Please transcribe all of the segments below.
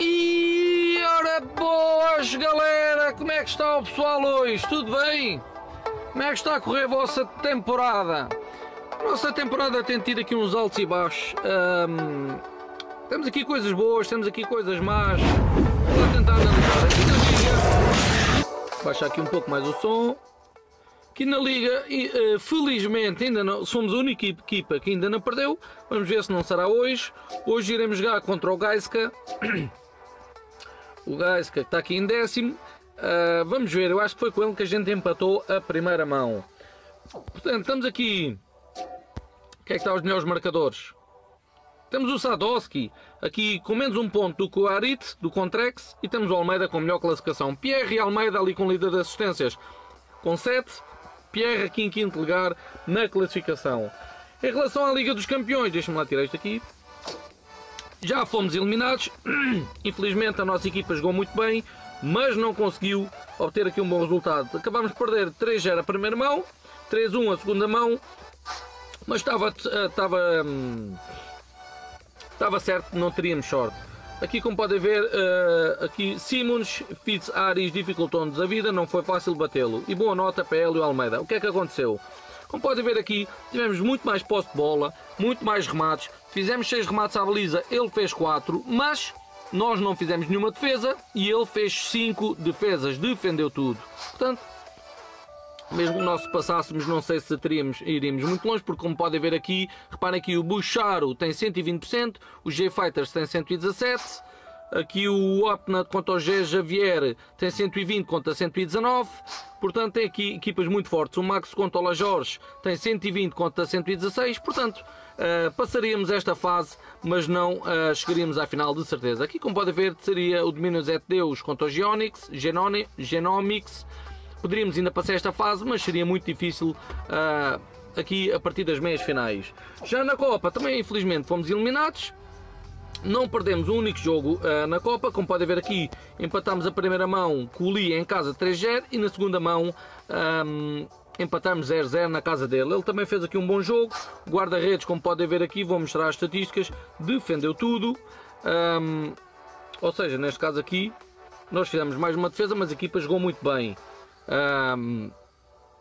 E ora boas galera, como é que está o pessoal hoje? Tudo bem? Como é que está a correr a vossa temporada? A nossa temporada tem tido aqui uns altos e baixos. Ahm, temos aqui coisas boas, temos aqui coisas más. Vou tentar analisar aqui na. Baixar aqui um pouco mais o som. Aqui na liga, eh, felizmente, ainda não, somos a única equipa que ainda não perdeu. Vamos ver se não será hoje. Hoje iremos jogar contra o Gaiska. O Gaiska está aqui em décimo. Ah, vamos ver, eu acho que foi com ele que a gente empatou a primeira mão. Portanto, estamos aqui. Quem é que está os melhores marcadores? Temos o Sadowski aqui com menos um ponto do que o Arit, do Contrex, e temos o Almeida com melhor classificação. Pierre e Almeida ali com líder de assistências com 7. Pierre aqui em quinto lugar na classificação. Em relação à Liga dos Campeões, deixa-me lá tirar isto aqui. Já fomos eliminados. Infelizmente a nossa equipa jogou muito bem, mas não conseguiu obter aqui um bom resultado. Acabámos de perder 3-0 a primeira mão, 3-1 a segunda mão, mas estava, eh, estava, hum, estava certo não teríamos sorte. Aqui como podem ver, eh, aqui Simons, Fitz, Aris dificultou-nos a vida, não foi fácil batê-lo. E boa nota para Hélio Almeida. O que é que aconteceu? Como podem ver aqui, tivemos muito mais posse de bola, muito mais remates, fizemos 6 remates à baliza, ele fez 4, mas nós não fizemos nenhuma defesa e ele fez 5 defesas, defendeu tudo. Portanto, mesmo que nós passássemos, não sei se teríamos, iríamos muito longe, porque como podem ver aqui, reparem aqui, o Bucharo tem 120%, o G-Fighters tem 117%, aqui o Opnat contra o G Javier tem 120 contra 119, portanto tem aqui equipas muito fortes, o Max contra o La Jorge tem 120 contra 116, portanto uh, passaríamos esta fase, mas não uh, chegaríamos à final de certeza. Aqui como podem ver, seria o domínio Z Deus contra o Geonix, Genomics, poderíamos ainda passar esta fase, mas seria muito difícil uh, aqui a partir das meias finais. Já na Copa, também infelizmente fomos eliminados. Não perdemos um único jogo uh, na Copa, como podem ver aqui, empatámos a primeira mão com o Lee em casa 3-0 e na segunda mão um, empatámos 0-0 na casa dele. Ele também fez aqui um bom jogo, guarda-redes, como podem ver aqui, vou mostrar as estatísticas, defendeu tudo, um, ou seja, neste caso aqui, nós fizemos mais uma defesa, mas a equipa jogou muito bem. Um,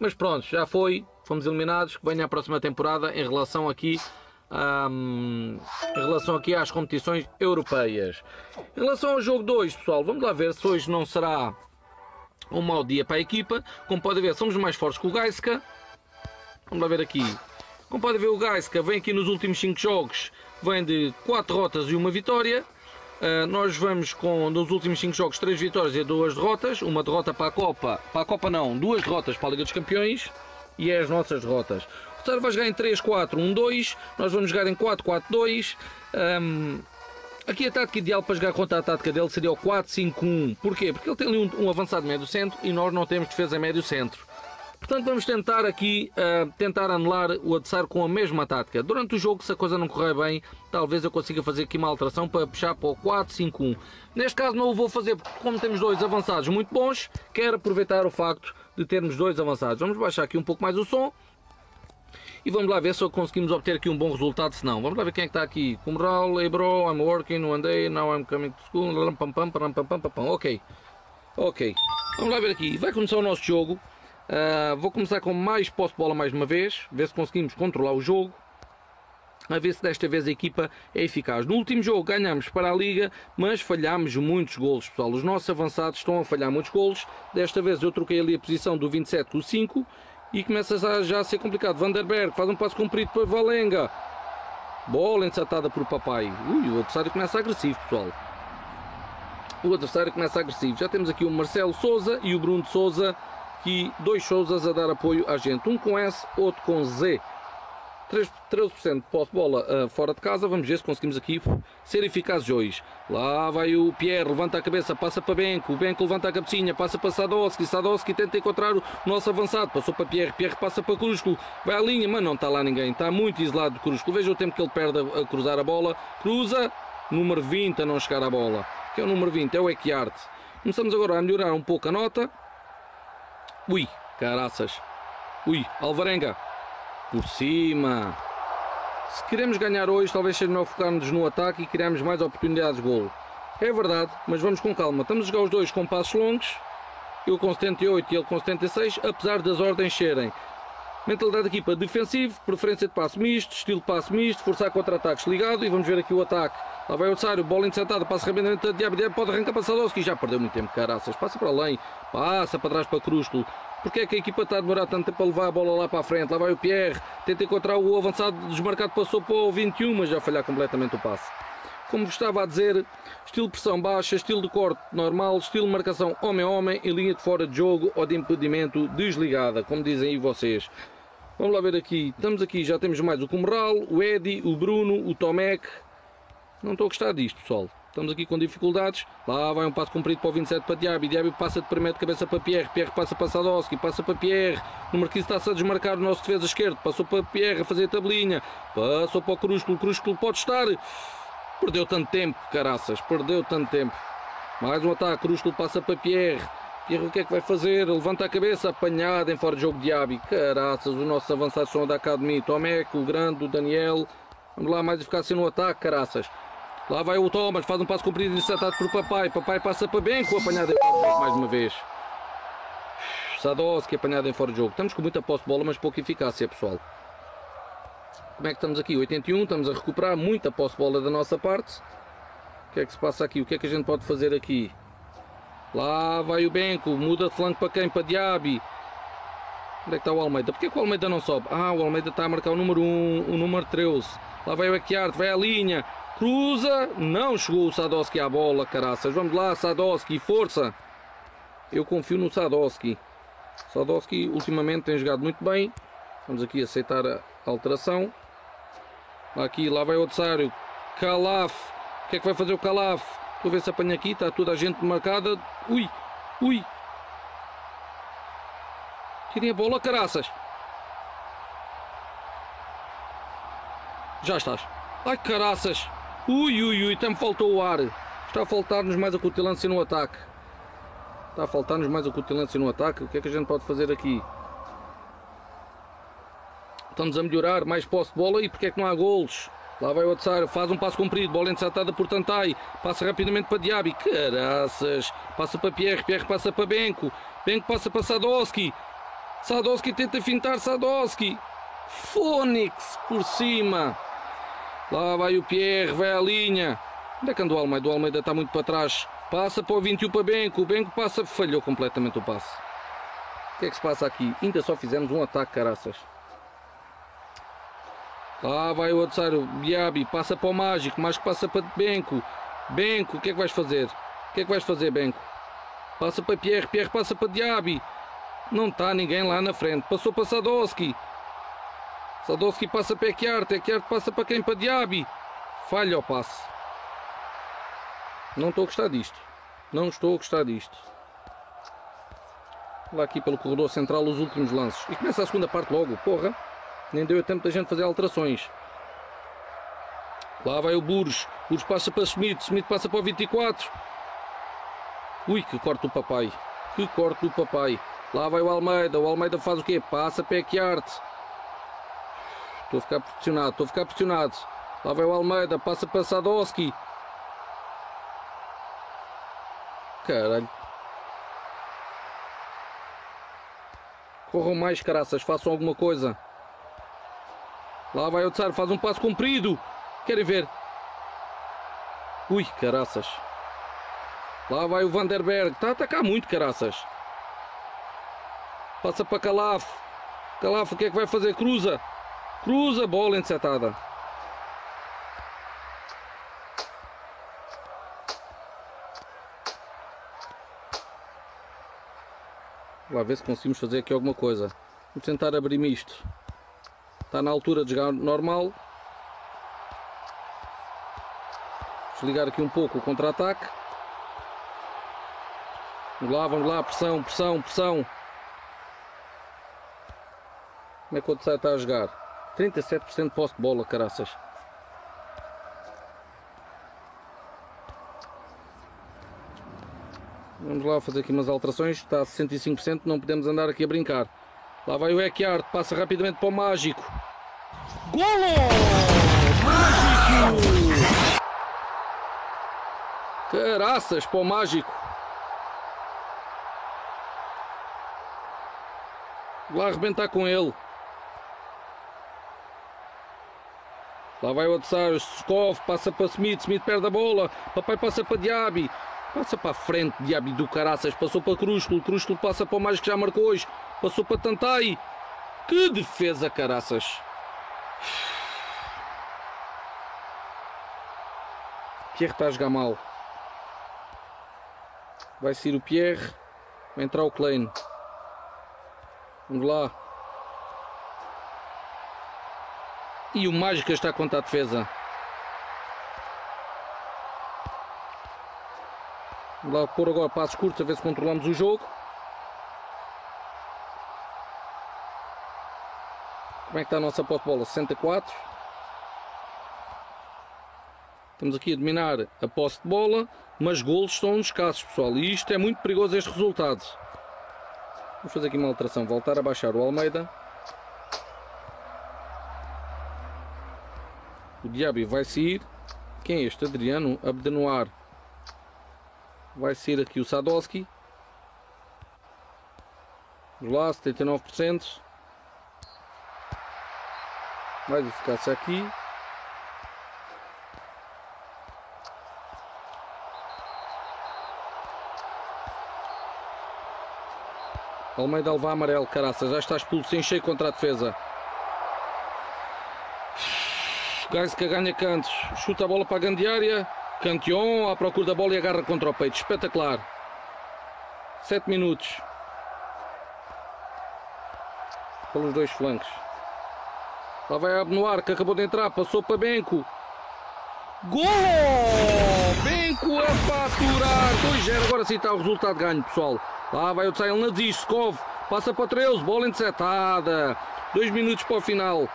mas pronto, já foi, fomos eliminados, que venha a próxima temporada em relação aqui um, em relação aqui às competições europeias. Em relação ao jogo 2, pessoal, vamos lá ver se hoje não será um mau dia para a equipa. Como podem ver, somos mais fortes que o Gaiska. Vamos lá ver aqui. Como podem ver, o Gaiska vem aqui nos últimos 5 jogos, vem de 4 derrotas e uma vitória. Uh, nós vamos com, nos últimos 5 jogos, 3 vitórias e 2 derrotas. Uma derrota para a Copa, para a Copa não, duas derrotas para a Liga dos Campeões. E é as nossas derrotas. O Star vai jogar em 3-4-1-2, nós vamos jogar em 4-4-2. Um, aqui a tática ideal para jogar contra a tática dele seria o 4-5-1. Porquê? Porque ele tem ali um, um avançado médio centro e nós não temos defesa médio centro. Portanto, vamos tentar aqui uh, tentar anular o adversário com a mesma tática. Durante o jogo, se a coisa não correr bem, talvez eu consiga fazer aqui uma alteração para puxar para o 4-5-1. Neste caso não o vou fazer porque como temos dois avançados muito bons, quero aproveitar o facto de termos dois avançados. Vamos baixar aqui um pouco mais o som. E vamos lá ver se conseguimos obter aqui um bom resultado, se não. Vamos lá ver quem é que está aqui. Kumral, hey bro, I'm working one day, now I'm coming to school. Ok. Ok. Vamos lá ver aqui. Vai começar o nosso jogo. Uh, vou começar com mais posse de bola mais uma vez. Ver se conseguimos controlar o jogo. A ver se desta vez a equipa é eficaz. No último jogo ganhamos para a Liga, mas falhámos muitos golos, pessoal. Os nossos avançados estão a falhar muitos golos. Desta vez eu troquei ali a posição do 27 com o 5 e começa já a ser complicado. Vanderberg faz um passo comprido para Valenga. Bola ensatada por papai. Ui, o adversário começa agressivo, pessoal. O adversário começa agressivo. Já temos aqui o Marcelo Souza e o Bruno Souza, que dois Souzas a dar apoio à gente. Um com S, outro com Z. 13% de posse de bola uh, fora de casa. Vamos ver se conseguimos aqui ser eficazes hoje. Lá vai o Pierre, levanta a cabeça, passa para Benco. O Benco levanta a cabecinha, passa para Sadowski. Sadowski tenta encontrar o nosso avançado. Passou para Pierre, Pierre passa para Crusco. Vai à linha, mas não está lá ninguém. Está muito isolado de Crusco. Veja o tempo que ele perde a, a cruzar a bola. Cruza, número 20 a não chegar à bola. Que é o número 20, é o Equiarte. Começamos agora a melhorar um pouco a nota. Ui, caraças. Ui, Alvarenga. Por cima. Se queremos ganhar hoje, talvez seja melhor focar-nos no ataque e criarmos mais oportunidades de golo. É verdade, mas vamos com calma. Estamos a jogar os dois com passos longos. Eu com 78 e ele com 76, apesar das ordens serem mentalidade de equipa defensivo, preferência de passo misto, estilo de passo misto, forçar contra-ataques ligado e vamos ver aqui o ataque. Lá vai o adversário, bola interceptada, passa rapidamente a Diabo, Diabo pode arrancar para Sadowski, já perdeu muito tempo, caraças, passa para além, passa para trás para Crúsculo. Porque é que a equipa está a demorar tanto tempo a levar a bola lá para a frente? Lá vai o Pierre, tenta encontrar o avançado desmarcado, passou para o 21, mas já falhar completamente o passe. Como estava a dizer, estilo pressão baixa, estilo de corte normal, estilo de marcação homem-homem e linha de fora de jogo ou de impedimento desligada, como dizem aí vocês. Vamos lá ver aqui. Estamos aqui, já temos mais o Comeral, o Edi, o Bruno, o Tomek. Não estou a gostar disto, pessoal. Estamos aqui com dificuldades. Lá vai um passo comprido para o 27 para Diaby. Diaby passa de primeiro de cabeça para Pierre. Pierre passa para Sadowski. Passa para Pierre. O Marquinhos está-se a desmarcar o nosso defesa esquerdo. Passou para Pierre a fazer a tabelinha. Passou para o Crúsculo. O Crúsculo pode estar. Perdeu tanto tempo, caraças. Perdeu tanto tempo. Mais um ataque. Crúsculo passa para Pierre. Pierre o que é que vai fazer? Levanta a cabeça, apanhado em fora de jogo de Abi. Caraças, os nossos avançados são da Academia. Tomeco, o Grande, o Daniel. Vamos lá, mais eficácia no ataque, caraças. Lá vai o Thomas, faz um passo comprido e insetado por Papai. Papai passa para bem com apanhado em fora de jogo mais uma vez. Sadowski apanhado em fora de jogo. Estamos com muita posse de bola, mas pouca eficácia, pessoal. Como é que estamos aqui? 81, estamos a recuperar muita posse de bola da nossa parte. O que é que se passa aqui? O que é que a gente pode fazer aqui? Lá vai o Benco, muda de flanco para quem? Para Diaby. Onde é que está o Almeida? Porquê que o Almeida não sobe? Ah, o Almeida está a marcar o número 1, o número 13. Lá vai o Equiarte, vai à linha. Cruza, não chegou o Sadowski à bola, caraças. Vamos lá, Sadowski, força. Eu confio no Sadowski. Sadowski ultimamente tem jogado muito bem. Vamos aqui aceitar a alteração. Aqui, lá vai o adversário. Calaf. O que é que vai fazer o Calaf? A ver se apanha aqui, está toda a gente marcada. Ui, ui. Tirem a bola, caraças. Já estás. Ai, caraças. Ui, ui, ui, até me faltou o ar. Está a faltar-nos mais a cutilância no ataque. Está a faltar-nos mais a cutilância no ataque. O que é que a gente pode fazer aqui? Estamos a melhorar, mais posse de bola e porque é que não há golos? Lá vai o adversário, faz um passo comprido, bola interceptada por Tantai, passa rapidamente para Diaby, caraças, passa para Pierre, Pierre passa para Benko, Benko passa para Sadowski, Sadowski tenta fintar Sadowski, Fônix por cima, lá vai o Pierre, vai à linha, onde é que anda o Almeida? O Almeida está muito para trás, passa para o 21 para Benko, Benko passa, falhou completamente o passe. O que é que se passa aqui? Ainda só fizemos um ataque, caraças. Lá vai o adversário, Biabi, passa para o Mágico, Mágico passa para Benco. Benco, o que é que vais fazer? O que é que vais fazer, Benco? Passa para Pierre, Pierre passa para Diaby. Não está ninguém lá na frente. Passou para Sadowski. Sadowski passa para Equiarte, Equiarte passa para quem? Para Diaby. Falha o passe. Não estou a gostar disto. Não estou a gostar disto. Lá aqui pelo corredor central os últimos lances. E começa a segunda parte logo, porra. Nem deu tempo da gente fazer alterações. Lá vai o Burros. Burros passa para Smith. Smith passa para o 24. Ui, que corte do papai. Que corte do papai. Lá vai o Almeida. O Almeida faz o quê? Passa para. Estou a ficar pressionado. Estou a ficar pressionado. Lá vai o Almeida. Passa para Sadowski. Caralho. Corram mais, caraças. Façam alguma coisa. Lá vai o Tsar, faz um passo comprido. Querem ver? Ui, caraças. Lá vai o Vanderberg. Está a atacar muito, caraças. Passa para Calaf. Calaf, o que é que vai fazer? Cruza. Cruza, bola encetada. Lá ver se conseguimos fazer aqui alguma coisa. Vamos tentar abrir-me isto. Está na altura de jogar normal. Desligar aqui um pouco o contra-ataque. Vamos lá, vamos lá, pressão, pressão, pressão. Como é que o adversário está a jogar? 37% de posse de bola, caraças. Vamos lá fazer aqui umas alterações. Está a 65%, não podemos andar aqui a brincar. Lá vai o Eckart, passa rapidamente para o Mágico. Golo! Mágico! Caraças para o Mágico. Lá arrebentar com ele. Lá vai o adversário, Skov, passa para Smith, Smith perde a bola, papai passa para Diaby, passa para a frente, Diaby do caraças, passou para Crúsculo, Crúsculo passa para o mais que já marcou hoje, passou para Tantai, que defesa caraças. Pierre está a jogar mal. Vai sair o Pierre, vai entrar o Klein. Vamos lá. E o Mágica está contra a defesa. Vamos lá pôr agora passos curtos a ver se controlamos o jogo. Como é que está a nossa posse bola? 64. Estamos aqui a dominar a posse de bola, mas golos estão escassos, pessoal. E isto é muito perigoso este resultado. Vamos fazer aqui uma alteração. Voltar a baixar o Almeida. O Diaby vai sair. Quem é este? Adriano Abdenoar. Vai sair aqui o Sadowski. Lá, 79%. Vai ficar-se aqui. Almeida levar amarelo, caraça, já está expulso em cheio contra a defesa. Gaisca ganha cantos, chuta a bola para a grande área. Canteon à procura da bola e agarra contra o peito. Espetacular. 7 minutos. Pelos dois flancos. Lá vai Abnoar que acabou de entrar. Passou para Benco. Gol! Benco a faturar. 2-0. Agora sim está o resultado ganho, pessoal. Lá vai o Tsail Nazis. Skov. Passa para 13. Bola interceptada. 2 minutos para o final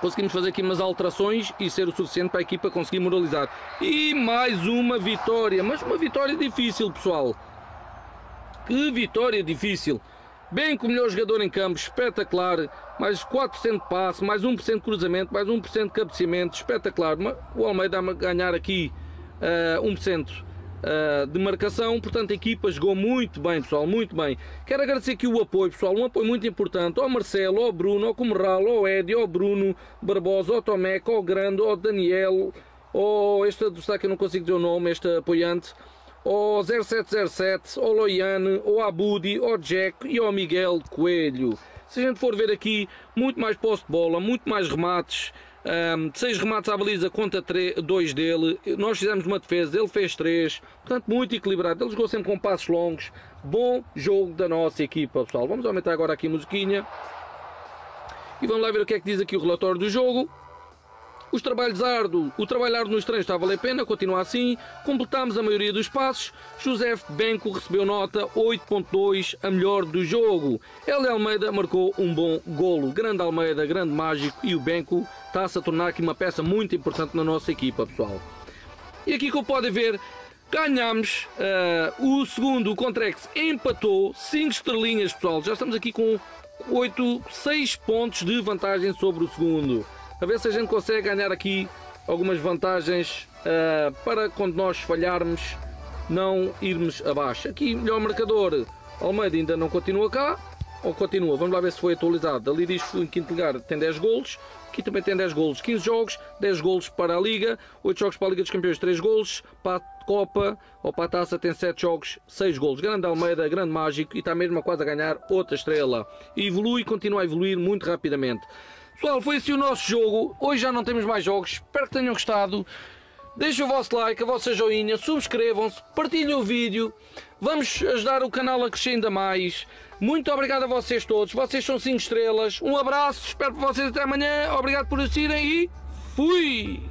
conseguimos fazer aqui umas alterações e ser o suficiente para a equipa conseguir moralizar. E mais uma vitória, mas uma vitória difícil, pessoal. Que vitória difícil. Bem com o melhor jogador em campo, espetacular. Mais 4% de passe, mais 1% de cruzamento, mais 1% de cabeceamento, espetacular. O Almeida a ganhar aqui uh, 1% uh, de marcação. Portanto, a equipa jogou muito bem, pessoal, muito bem. Quero agradecer aqui o apoio, pessoal, um apoio muito importante ao Marcelo, ao Bruno, ao Comerral, ao Edi, ao Bruno Barbosa, ao Tomeco, ao Grande, ao Daniel, ao este destaque eu não consigo dizer o nome, este apoiante ao 0707, ao Loiane, ao Abudi, ao Jack e ao Miguel Coelho. Se a gente for ver aqui, muito mais posse de bola, muito mais remates, um, seis remates à baliza contra dois dele. Nós fizemos uma defesa, ele fez três. Portanto, muito equilibrado. Ele jogou sempre com passos longos. Bom jogo da nossa equipa, pessoal. Vamos aumentar agora aqui a musiquinha. E vamos lá ver o que é que diz aqui o relatório do jogo. Os trabalhos árduos, o trabalho árduo nos treinos está a valer a pena, continua assim. Completámos a maioria dos passos. José Benco recebeu nota 8.2, a melhor do jogo. L. Almeida marcou um bom golo. Grande Almeida, grande mágico e o Benco está-se a tornar aqui uma peça muito importante na nossa equipa, pessoal. E aqui como podem ver, ganhamos uh, o segundo, o Contrex empatou 5 estrelinhas, pessoal. Já estamos aqui com 8, 6 pontos de vantagem sobre o segundo a ver se a gente consegue ganhar aqui algumas vantagens uh, para quando nós falharmos não irmos abaixo. Aqui melhor marcador, Almeida ainda não continua cá, ou continua, vamos lá ver se foi atualizado. Ali diz que em quinto lugar tem 10 golos, aqui também tem 10 golos, 15 jogos, 10 golos para a Liga, 8 jogos para a Liga dos Campeões, 3 golos, para a Copa ou para a Taça tem 7 jogos, 6 golos. Grande Almeida, grande mágico e está mesmo a quase a ganhar outra estrela. E evolui, continua a evoluir muito rapidamente. Pessoal, foi assim o nosso jogo. Hoje já não temos mais jogos. Espero que tenham gostado. Deixem o vosso like, a vossa joinha, subscrevam-se, partilhem o vídeo. Vamos ajudar o canal a crescer ainda mais. Muito obrigado a vocês todos. Vocês são 5 estrelas. Um abraço, espero por vocês até amanhã. Obrigado por assistirem e fui!